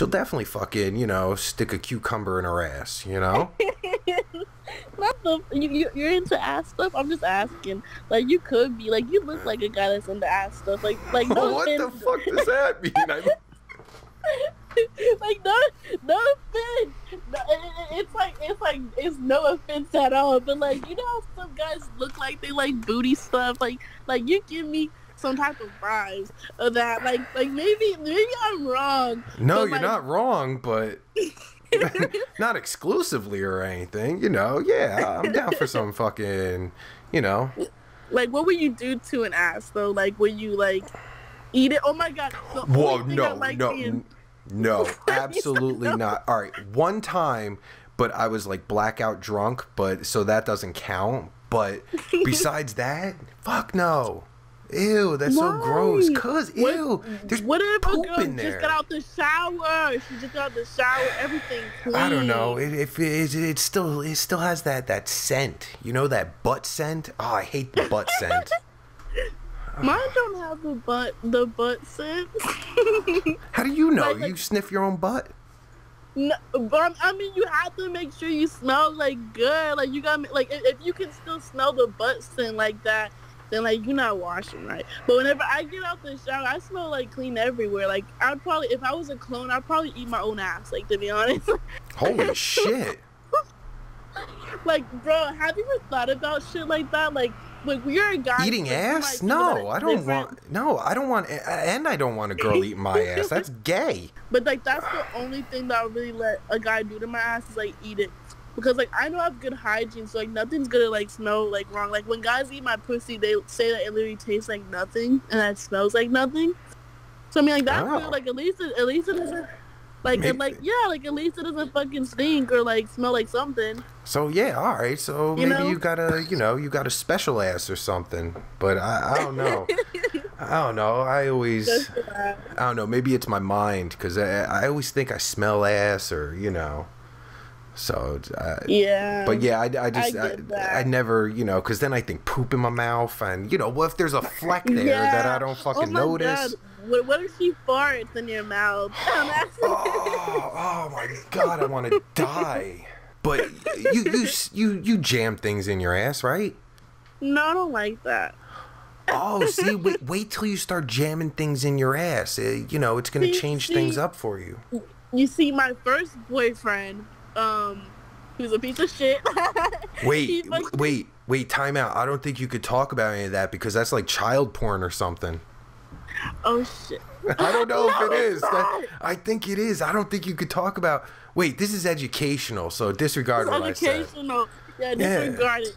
she'll definitely fucking, you know, stick a cucumber in her ass, you know? Not the you, you you're into ass stuff. I'm just asking. Like you could be like you look like a guy that's into ass stuff. Like like no what the offense. fuck does that mean? Like no no offense. No, it- it- it's like it's like it's no offense at all. But like you know how some guys look like they like booty stuff. Like like you give me some type of vibes of that. Like like maybe maybe I'm wrong. no, you're like- not wrong, but not exclusively or anything, you know. Yeah, I'm down for some fucking, you know. Like what would you do to an ass though? Like would you like eat it? Oh my god. The Whoa, only thing I no, like no, being- no, absolutely No. not. All right, one time, but I was like blackout drunk, but so that doesn't count. But besides that, fuck no. Ew, that's so gross. Cause ew, there's What if a poop girl in there. just got out the shower? She just got out the shower, everything clean. I don't know. It, if it, it still it still has that that scent. You know that butt scent? Oh, I hate the butt scent. Mine don't have the butt, the butt scent. How do you know? Like- like- you sniff your own butt? no, but I mean, you have to make sure you smell like good. Like you got like if, if you can still smell the butt scent like that, then like you're not washing right. But whenever I get out the shower, I smell like clean everywhere. Like I'd probably, if I was a clone, I'd probably eat my own ass. Like to be honest. Holy shit! like, bro, have you ever thought about shit like that? Like, like when you're a guy Eating like, ass? No, I don't different- want. No, I don't want. And I don't want a girl eating my ass. That's gay. But like that's the only thing that I really let a guy do to my ass is like eat it. Because like I know I have good hygiene, so like nothing's gonna like smell like wrong. Like when guys eat my pussy, they say that it literally tastes like nothing and that smells like nothing. So I mean like that's Oh. good. Like at least it, at least it doesn't like Maybe- and, like yeah, like at least it doesn't fucking stink or like smell like something. So yeah, all right. So You maybe know? you got a, you know, you got a special ass or something. But I, I don't know. I don't know. I always, Just for that. I don't know. Maybe it's my mind because I, I always think I smell ass or you know. So, uh, Yeah. but yeah, I, I just, I, that. I, never, you know, because then I think poop in my mouth, and you know, what if there's a fleck there that I don't fucking oh my notice? God. What, what if she farts in your mouth? oh, oh my god, I want to die. But you, you, you, you jam things in your ass, right? no, I don't like that. Oh, see, wait, wait till you start jamming things in your ass. Uh, you know, it's gonna See- change see- things up for you. You see, my first boyfriend, um, who's a piece of shit. Wait, wait, wait, time out. I don't think you could talk about any of that because that's like child porn or something. Oh shit. I don't know if No, it it's. That- I think it is. I don't think you could talk about. Wait, this is educational, so disregard what I said. Educational. Yeah, Yeah. disregard it.